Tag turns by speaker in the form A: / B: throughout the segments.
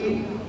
A: Espíritu.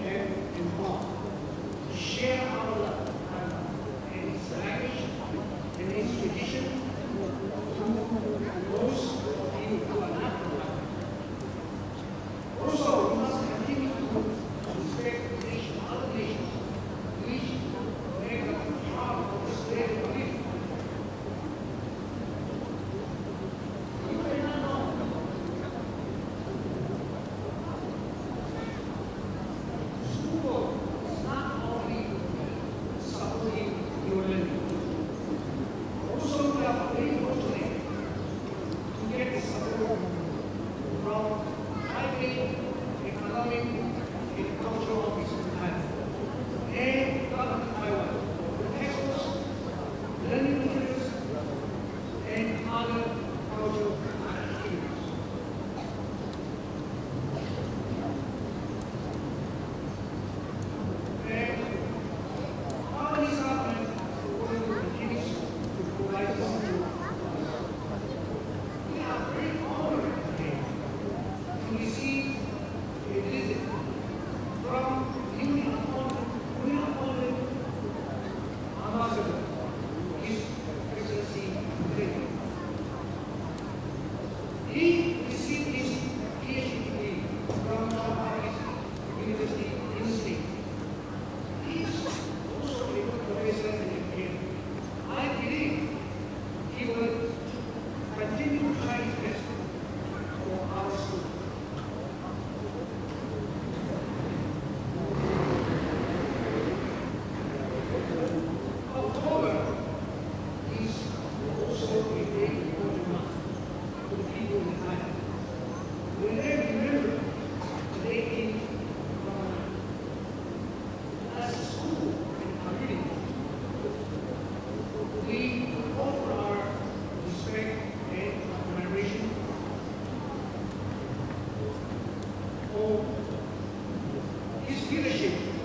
A: his
B: leadership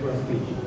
C: Thank you
D: for.